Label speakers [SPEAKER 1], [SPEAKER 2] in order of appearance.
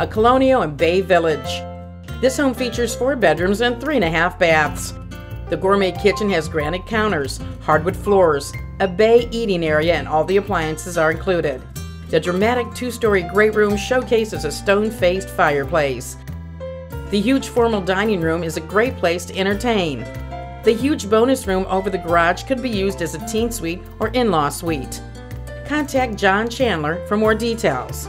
[SPEAKER 1] a colonial in Bay Village. This home features four bedrooms and three and a half baths. The gourmet kitchen has granite counters, hardwood floors, a bay eating area, and all the appliances are included. The dramatic two story great room showcases a stone faced fireplace. The huge formal dining room is a great place to entertain. The huge bonus room over the garage could be used as a teen suite or in law suite. Contact John Chandler for more details.